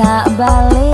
tak balik.